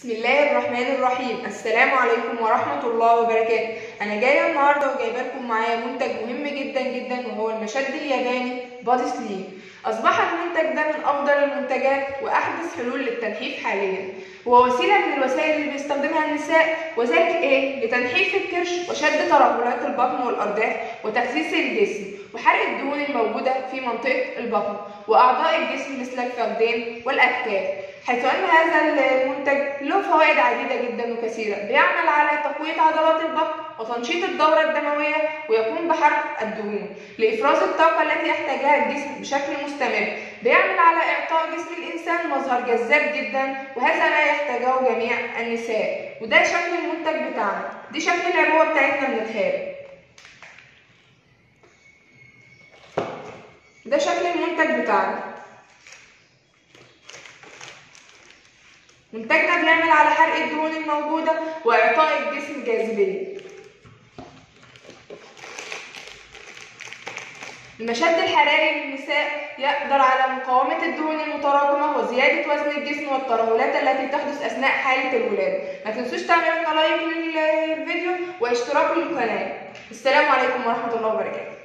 بسم الله الرحمن الرحيم. السلام عليكم ورحمة الله وبركاته. أنا جاية النهاردة وجايبة لكم معايا منتج مهم جدا جدا وهو المشد الياباني بادي سليم أصبح المنتج ده من أفضل المنتجات وأحدث حلول للتنحيف حاليا. هو وسيلة من الوسائل اللي بيستخدمها النساء وذلك إيه؟ لتنحيف الكرش وشد ترهلات البطن والأرداف وتخسيس الجسم وحرق الدهون الموجودة في منطقة البطن وأعضاء الجسم مثل الفخذين والأكتاف. حيث أن هذا المنتج له فوائد عديدة جدا وكثيرة. بيعمل على تقوية عضلات البطن وتنشيط الدورة الدموية ويقوم بحرق الدهون لإفراز الطاقة التي يحتاجها الجسم بشكل مستمر. بيعمل على إعطاء جسم الإنسان مظهر جذاب جدا وهذا ما يحتاجه جميع النساء. وده شكل المنتج بتاعنا. دي شكل العبوة بتاعتنا من الخارج. ده شكل المنتج بتاعنا. منتجنا بيعمل على حرق الدهون الموجودة وإعطاء الجسم جاذبية. المشد الحراري للنساء يقدر على مقاومة الدهون المتراكمة وزيادة وزن الجسم والترهلات التي تحدث أثناء حالة الولادة. ما تنسوش تعملوا لايك للفيديو واشتراك للقناة. السلام عليكم ورحمة الله وبركاته.